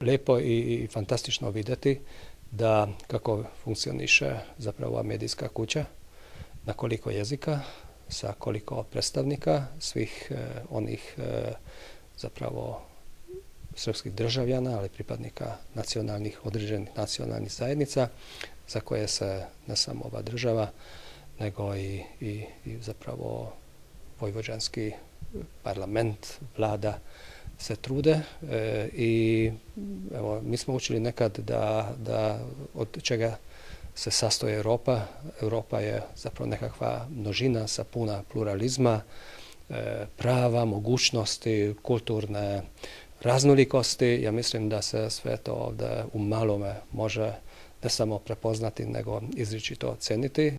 Lijepo i fantastično vidjeti da kako funkcioniše zapravo medijska kuća, na koliko jezika, sa koliko predstavnika svih e, onih e, zapravo srpskih državljana, ali pripadnika nacionalnih, određenih nacionalnih zajednica, za koje se ne samo ova država, nego i, i, i zapravo vojvođanski parlament, vlada se trude e, i evo, mi smo učili nekad da, da od čega se sastoji Europa. Europa je zapravo nekakva množina sa puna pluralizma, e, prava, mogućnosti, kulturne raznolikosti. Ja mislim da se sve to ovdje u malome može ne samo prepoznati, nego izričito ceniti.